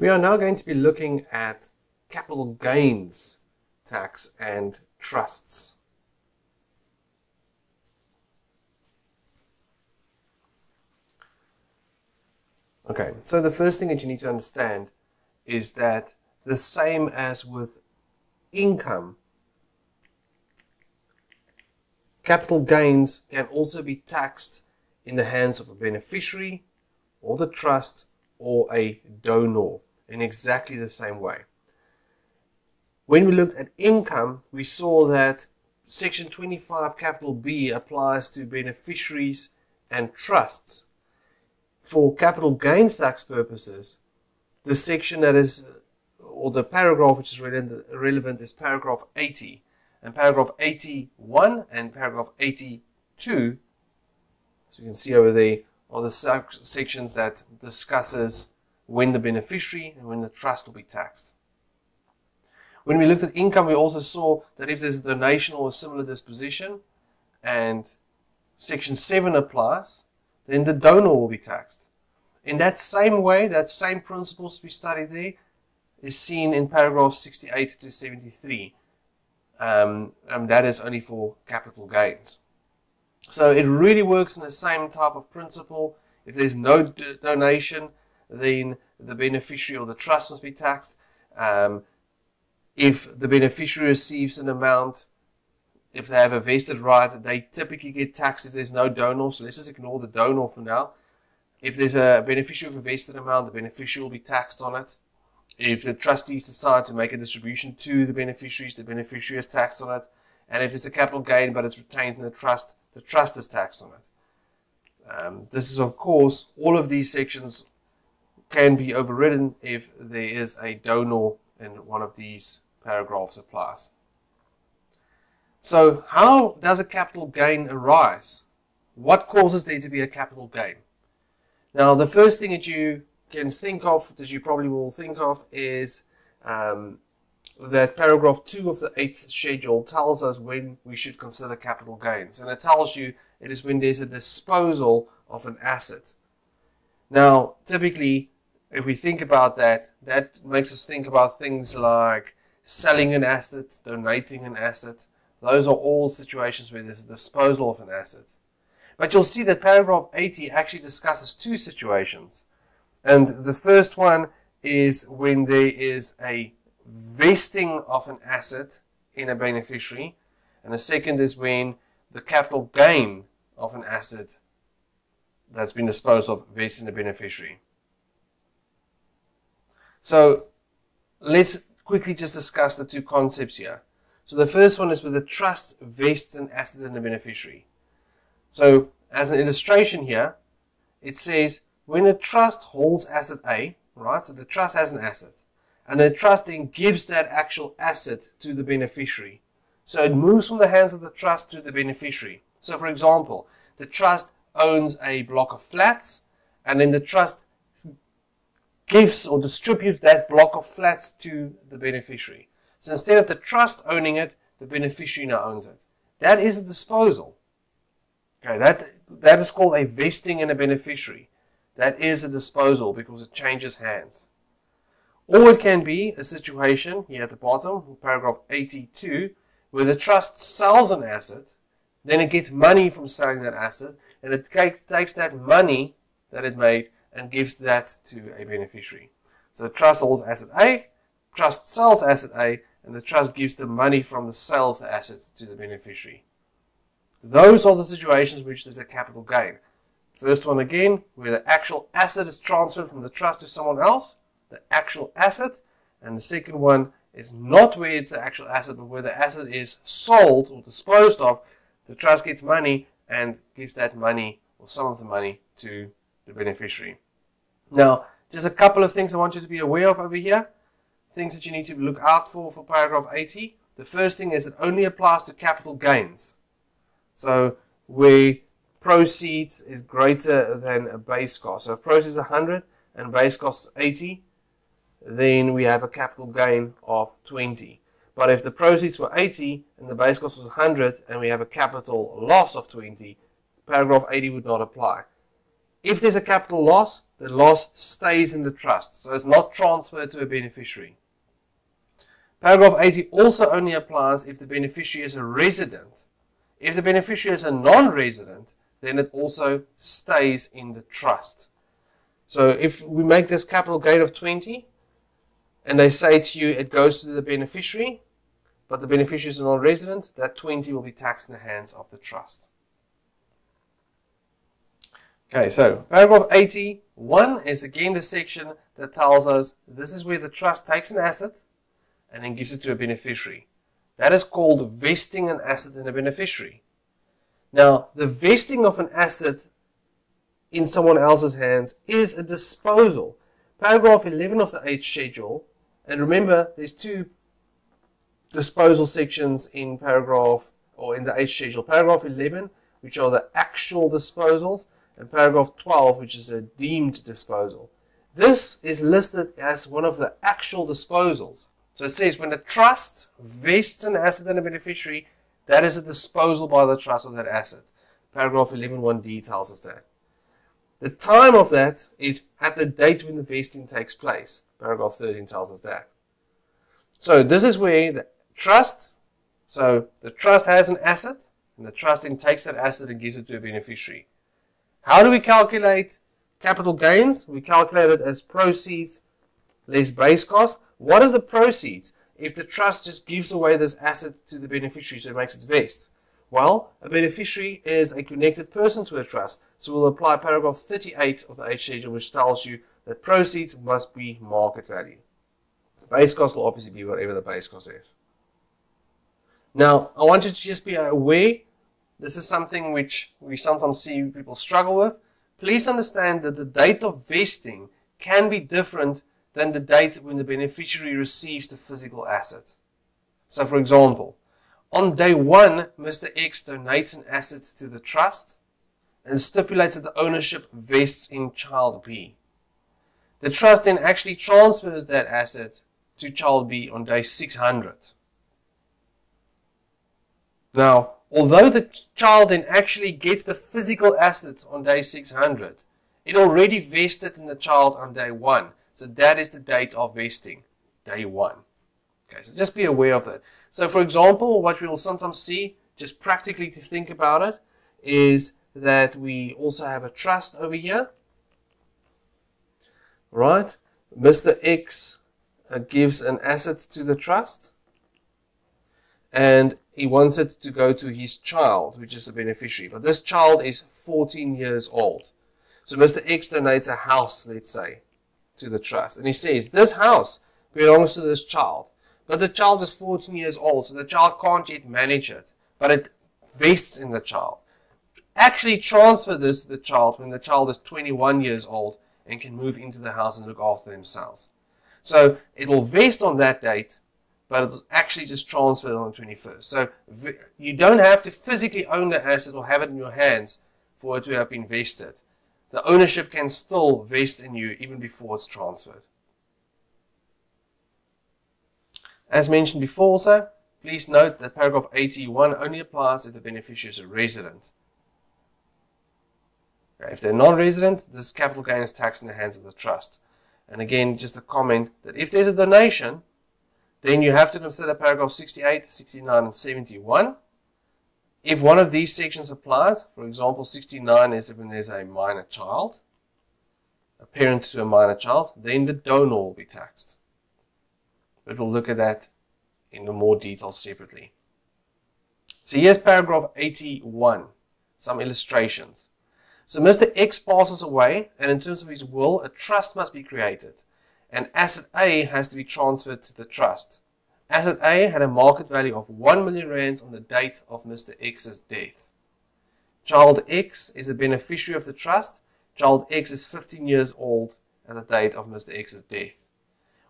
We are now going to be looking at capital gains tax and trusts. Okay, so the first thing that you need to understand is that the same as with income, capital gains can also be taxed in the hands of a beneficiary or the trust or a donor in exactly the same way. When we looked at income, we saw that Section 25 capital B applies to beneficiaries and trusts. For capital gains tax purposes, the section that is, or the paragraph which is relevant is paragraph 80. And paragraph 81 and paragraph 82, so you can see over there, are the sections that discusses when the beneficiary and when the trust will be taxed. When we looked at income, we also saw that if there's a donation or a similar disposition and section 7 applies, then the donor will be taxed. In that same way, that same principles we studied there is seen in paragraph 68 to 73. Um, and that is only for capital gains. So it really works in the same type of principle. If there's no donation, then the beneficiary or the trust must be taxed. Um, if the beneficiary receives an amount, if they have a vested right, they typically get taxed if there's no donor. So let's just ignore the donor for now. If there's a beneficiary of a vested amount, the beneficiary will be taxed on it. If the trustees decide to make a distribution to the beneficiaries, the beneficiary is taxed on it. And if it's a capital gain but it's retained in the trust, the trust is taxed on it. Um, this is, of course, all of these sections can be overridden if there is a donor in one of these paragraphs applies. So how does a capital gain arise? What causes there to be a capital gain? Now, the first thing that you can think of, that you probably will think of, is um, that paragraph 2 of the 8th schedule tells us when we should consider capital gains. And it tells you it is when there's a disposal of an asset. Now, typically, if we think about that, that makes us think about things like selling an asset, donating an asset. Those are all situations where there's a disposal of an asset. But you'll see that paragraph 80 actually discusses two situations. And the first one is when there is a vesting of an asset in a beneficiary. And the second is when the capital gain of an asset that's been disposed of vests in the beneficiary. So let's quickly just discuss the two concepts here. So the first one is with the trust vests an asset in the beneficiary. So as an illustration here, it says when a trust holds asset A, right? So the trust has an asset, and the trust then gives that actual asset to the beneficiary. So it moves from the hands of the trust to the beneficiary. So for example, the trust owns a block of flats, and then the trust gives or distributes that block of flats to the beneficiary. So instead of the trust owning it, the beneficiary now owns it. That is a disposal. Okay, that, that is called a vesting in a beneficiary. That is a disposal because it changes hands. Or it can be a situation here at the bottom, paragraph 82, where the trust sells an asset, then it gets money from selling that asset, and it takes, takes that money that it made and gives that to a beneficiary. So trust holds asset A, trust sells asset A, and the trust gives the money from the sale of the asset to the beneficiary. Those are the situations which there's a capital gain. First one again, where the actual asset is transferred from the trust to someone else, the actual asset, and the second one is not where it's the actual asset, but where the asset is sold or disposed of. The trust gets money and gives that money or some of the money to the beneficiary. Now, just a couple of things I want you to be aware of over here. Things that you need to look out for for paragraph 80. The first thing is it only applies to capital gains. So where proceeds is greater than a base cost. So if proceeds is 100 and base cost is 80, then we have a capital gain of 20. But if the proceeds were 80 and the base cost was 100 and we have a capital loss of 20, paragraph 80 would not apply. If there's a capital loss, the loss stays in the trust, so it's not transferred to a beneficiary. Paragraph 80 also only applies if the beneficiary is a resident. If the beneficiary is a non-resident, then it also stays in the trust. So if we make this capital gain of 20, and they say to you it goes to the beneficiary, but the beneficiary is a non-resident, that 20 will be taxed in the hands of the trust. Okay, so paragraph 81 is again the section that tells us this is where the trust takes an asset and then gives it to a beneficiary. That is called vesting an asset in a beneficiary. Now, the vesting of an asset in someone else's hands is a disposal. Paragraph 11 of the 8th schedule, and remember there's two disposal sections in paragraph or in the 8th schedule. Paragraph 11, which are the actual disposals, and paragraph 12, which is a deemed disposal. This is listed as one of the actual disposals. So it says when a trust vests an asset in a beneficiary, that is a disposal by the trust of that asset. Paragraph 11.1d tells us that. The time of that is at the date when the vesting takes place. Paragraph 13 tells us that. So this is where the trust, so the trust has an asset, and the trust then takes that asset and gives it to a beneficiary. How do we calculate capital gains? We calculate it as proceeds less base cost. What is the proceeds if the trust just gives away this asset to the beneficiary so it makes it vest? Well, a beneficiary is a connected person to a trust, so we'll apply paragraph 38 of the 8th schedule which tells you that proceeds must be market value. Base cost will obviously be whatever the base cost is. Now, I want you to just be aware, this is something which we sometimes see people struggle with. Please understand that the date of vesting can be different than the date when the beneficiary receives the physical asset. So for example, on day one, Mr. X donates an asset to the trust and stipulates that the ownership vests in child B. The trust then actually transfers that asset to child B on day 600. Now, although the child then actually gets the physical asset on day 600, it already vested in the child on day 1. So that is the date of vesting, day one. Okay, so just be aware of that. So for example, what we will sometimes see, just practically to think about it, is that we also have a trust over here. Right? Mr. X uh, gives an asset to the trust and he wants it to go to his child, which is a beneficiary. But this child is 14 years old. So Mr. X donates a house, let's say, to the trust. And he says, this house belongs to this child. But the child is 14 years old, so the child can't yet manage it. But it vests in the child. Actually transfer this to the child when the child is 21 years old and can move into the house and look after themselves. So it will vest on that date, but it was actually just transferred on the 21st. So you don't have to physically own the asset or have it in your hands for it to have been vested the ownership can still vest in you even before it's transferred. As mentioned before also, please note that paragraph 81 only applies if the beneficiary is a resident. If they're non-resident, this capital gain is taxed in the hands of the trust. And again, just a comment that if there's a donation, then you have to consider paragraph 68, 69, and 71 if one of these sections applies, for example, 69 is when there's a minor child, a parent to a minor child, then the donor will be taxed. But we'll look at that in more detail separately. So here's paragraph 81, some illustrations. So Mr. X passes away, and in terms of his will, a trust must be created, and asset A has to be transferred to the trust. Asset A had a market value of 1 million rands on the date of Mr. X's death. Child X is a beneficiary of the trust. Child X is 15 years old at the date of Mr. X's death.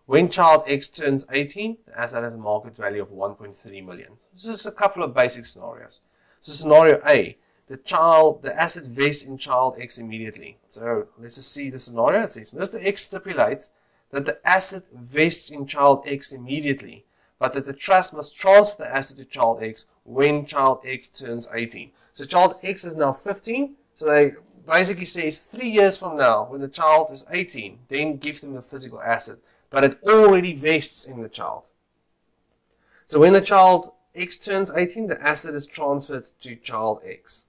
When child X turns 18, the asset has a market value of 1.3 million. This is a couple of basic scenarios. So scenario A, the child, the asset vests in child X immediately. So let's just see the scenario. It says Mr. X stipulates that the asset vests in child X immediately but that the trust must transfer the asset to child X when child X turns 18. So child X is now 15, so they basically says three years from now, when the child is 18, then give them the physical asset. But it already vests in the child. So when the child X turns 18, the asset is transferred to child X.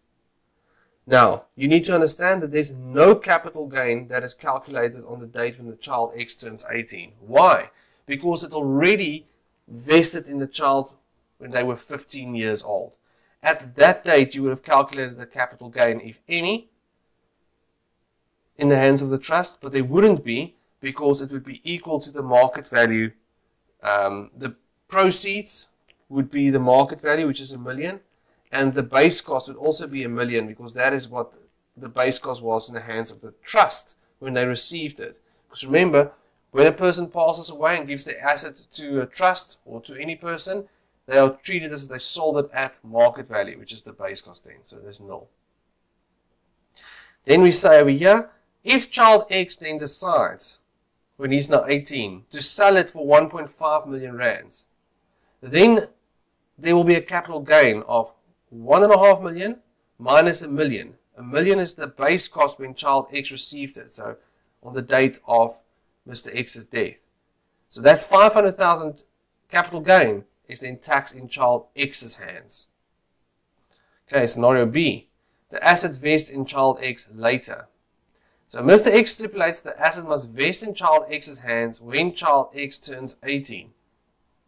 Now, you need to understand that there's no capital gain that is calculated on the date when the child X turns 18. Why? Because it already vested in the child when they were 15 years old. At that date, you would have calculated the capital gain, if any, in the hands of the trust, but there wouldn't be because it would be equal to the market value. Um, the proceeds would be the market value, which is a million, and the base cost would also be a million because that is what the base cost was in the hands of the trust when they received it. Because remember, when a person passes away and gives the asset to a trust or to any person, they are treated as if they sold it at market value, which is the base cost then. So there's null. Then we say over here, if child X then decides, when he's now 18, to sell it for 1.5 million rands, then there will be a capital gain of 1.5 million minus a million. A million is the base cost when child X received it, so on the date of Mr. X's death. So that 500,000 capital gain is then taxed in child X's hands. Okay, scenario B. The asset vests in child X later. So Mr. X stipulates the asset must vest in child X's hands when child X turns 18.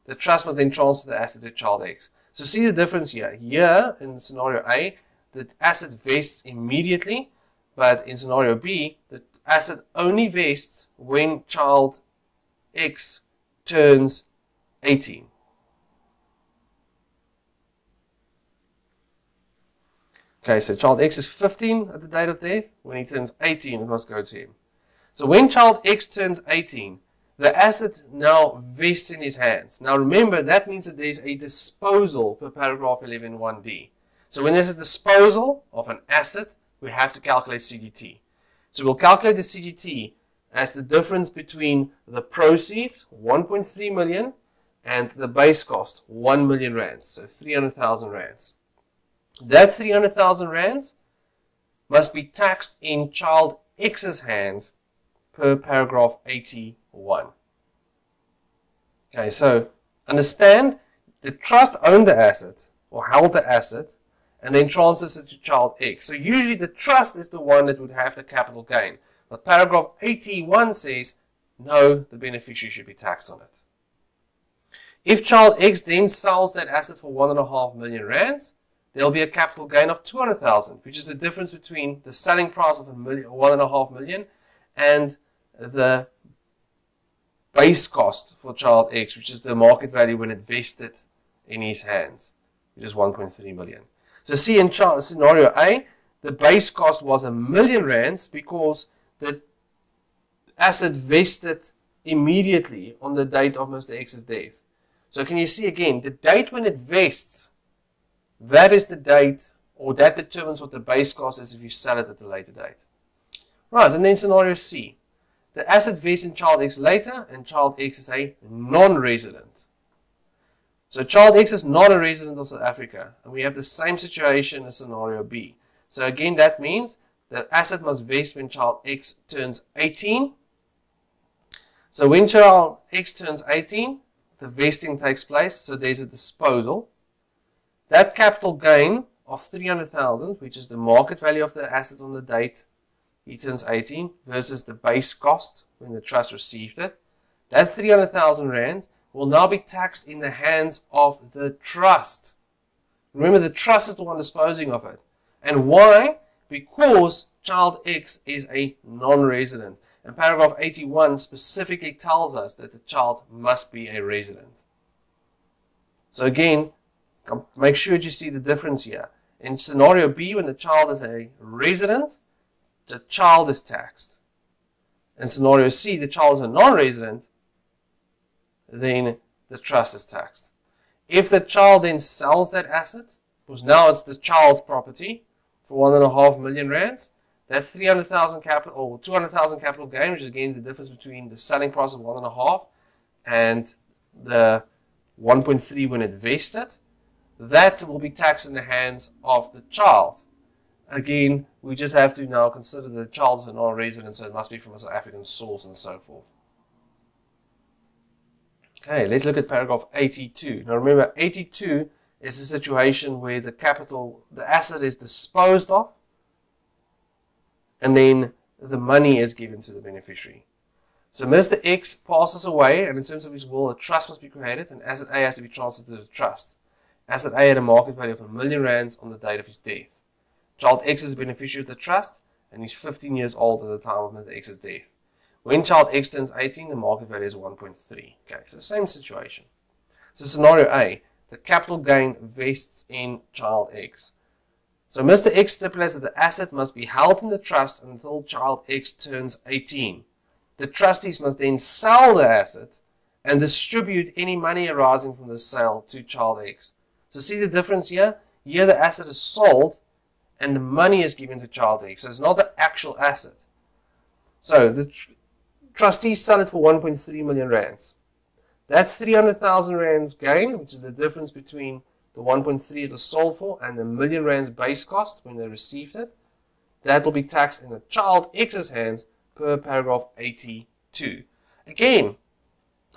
The trust must then transfer the asset to child X. So see the difference here. Here, in scenario A, the asset vests immediately, but in scenario B, the asset only vests when child X turns 18. Okay, so child X is 15 at the date of death. When he turns 18, it must go to him. So when child X turns 18, the asset now vests in his hands. Now remember, that means that there's a disposal per paragraph 11.1d. So when there's a disposal of an asset, we have to calculate CGT. So we'll calculate the CGT as the difference between the proceeds, 1.3 million, and the base cost, 1 million rands, so 300,000 rands. That 300,000 rands must be taxed in child X's hands per paragraph 81. Okay, so understand the trust owned the asset or held the asset and then transfers it to child X. So usually the trust is the one that would have the capital gain. But paragraph 81 says, no, the beneficiary should be taxed on it. If child X then sells that asset for one and a half million rands, there'll be a capital gain of 200,000, which is the difference between the selling price of a million, one and a half million and the base cost for child X, which is the market value when it vested in his hands, which is 1.3 million. So see in scenario A, the base cost was a million rands because the asset vested immediately on the date of Mr. X's death. So can you see again, the date when it vests that is the date, or that determines what the base cost is if you sell it at a later date. Right, and then scenario C. The asset vests in child X later, and child X is a non-resident. So child X is not a resident of South Africa, and we have the same situation as scenario B. So again, that means the asset must vest when child X turns 18. So when child X turns 18, the vesting takes place, so there's a disposal. That capital gain of 300,000, which is the market value of the asset on the date he turns 18 versus the base cost when the trust received it, that 300,000 rands will now be taxed in the hands of the trust. Remember, the trust is the one disposing of it. And why? Because child X is a non-resident. And paragraph 81 specifically tells us that the child must be a resident. So again, Make sure you see the difference here. In scenario B, when the child is a resident, the child is taxed. In scenario C, the child is a non-resident, then the trust is taxed. If the child then sells that asset, because now it's the child's property for one and a half million rands, that 300,000 capital or 200,000 capital gain, which is again the difference between the selling price of one and a half and the 1.3 when it vested, that will be taxed in the hands of the child. Again, we just have to now consider the child's a non-resident, so it must be from a South African source and so forth. Okay, let's look at paragraph 82. Now remember, 82 is a situation where the capital, the asset is disposed of, and then the money is given to the beneficiary. So Mr. X passes away, and in terms of his will, a trust must be created, and asset A has to be transferred to the trust. Asset A had a market value of a million rands on the date of his death. Child X is a beneficiary of the trust, and he's 15 years old at the time of Mr. X's death. When child X turns 18, the market value is 1.3. Okay, so same situation. So scenario A, the capital gain vests in child X. So Mr. X stipulates that the asset must be held in the trust until child X turns 18. The trustees must then sell the asset and distribute any money arising from the sale to child X. So see the difference here? Here the asset is sold and the money is given to child X. So it's not the actual asset. So the Trustees sell it for 1.3 million rands. That's 300,000 rands gain, which is the difference between the 1.3 it was sold for and the million rands base cost when they received it. That will be taxed in the child X's hands per paragraph 82. Again,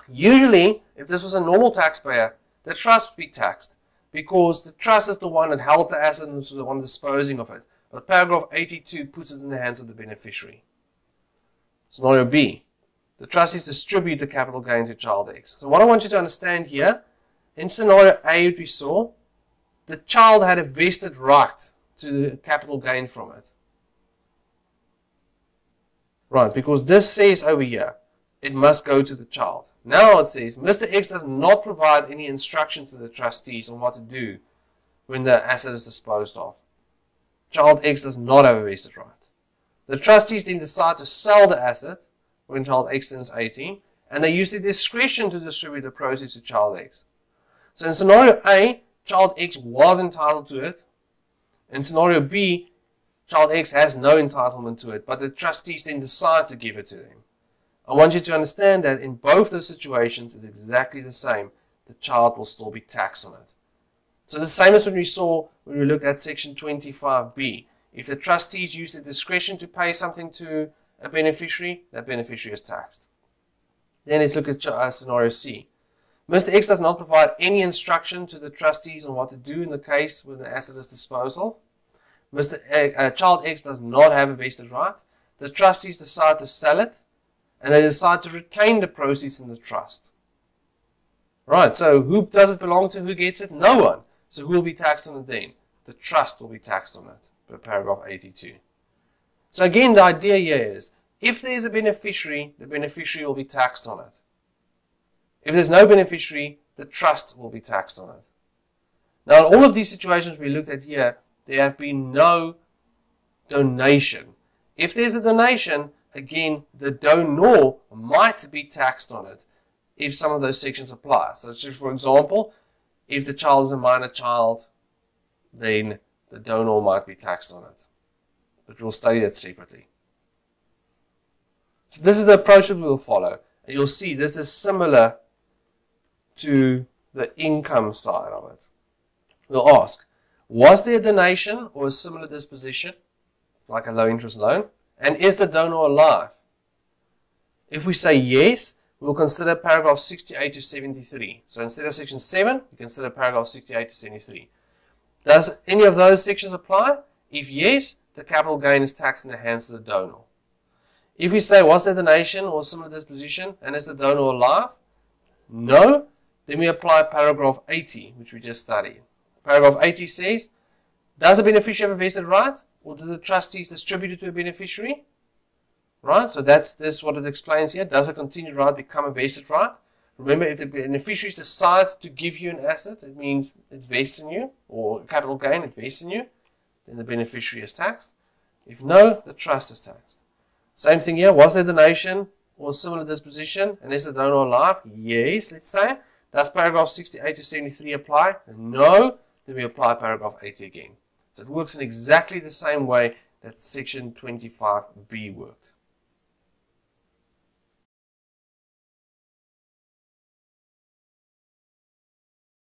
usually, if this was a normal taxpayer, the trust would be taxed because the trust is the one that held the asset and was the one disposing of it. But paragraph 82 puts it in the hands of the beneficiary. Scenario B. The trustees distribute the capital gain to child X. So what I want you to understand here, in scenario A we saw, the child had a vested right to the capital gain from it. Right, because this says over here, it must go to the child. Now it says, Mr. X does not provide any instruction to the trustees on what to do when the asset is disposed of. Child X does not have a vested right. The trustees then decide to sell the asset when child X turns 18, and they use their discretion to distribute the proceeds to child X. So in scenario A, child X was entitled to it. In scenario B, child X has no entitlement to it, but the trustees then decide to give it to them. I want you to understand that in both those situations, it's exactly the same. The child will still be taxed on it. So the same as when we saw when we looked at section 25b. If the trustees use their discretion to pay something to a beneficiary, that beneficiary is taxed. Then let's look at uh, scenario C. Mr. X does not provide any instruction to the trustees on what to do in the case when the asset is disposal. Mr. X, uh, Child X does not have a vested right. The trustees decide to sell it, and they decide to retain the proceeds in the trust. Right, so who does it belong to? Who gets it? No one. So who will be taxed on it then? The trust will be taxed on it, per paragraph 82. So again, the idea here is, if there's a beneficiary, the beneficiary will be taxed on it. If there's no beneficiary, the trust will be taxed on it. Now, in all of these situations we looked at here, there have been no donation. If there's a donation, again, the donor might be taxed on it if some of those sections apply. So, for example, if the child is a minor child, then the donor might be taxed on it but we'll study that separately. So this is the approach that we will follow. And you'll see this is similar to the income side of it. We'll ask, was there a donation or a similar disposition, like a low interest loan? And is the donor alive? If we say yes, we'll consider paragraph 68 to 73. So instead of section 7, we consider paragraph 68 to 73. Does any of those sections apply? If yes, the capital gain is taxed in the hands of the donor. If we say, was there donation or similar disposition, and is the donor alive? No. Then we apply paragraph 80, which we just studied. Paragraph 80 says, does a beneficiary have a vested right? Or do the trustees distribute it to a beneficiary? Right, so that's this what it explains here. Does a continued right become a vested right? Remember, if the beneficiaries decide to give you an asset, it means it vests in you, or capital gain, it vests in you then the beneficiary is taxed. If no, the trust is taxed. Same thing here. Was there donation or similar disposition and is the donor alive? Yes, let's say. Does paragraph 68 to 73 apply? No. Then we apply paragraph 80 again. So it works in exactly the same way that section 25b worked.